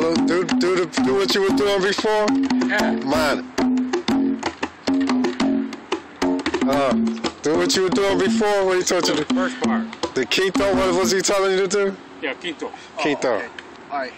do the do what you were doing before? Yeah. Mine. Uh, do what you were doing before when he told you to the, first part. the quinto. What was he telling you to do? Yeah, quinto. Quinto. Oh, All right.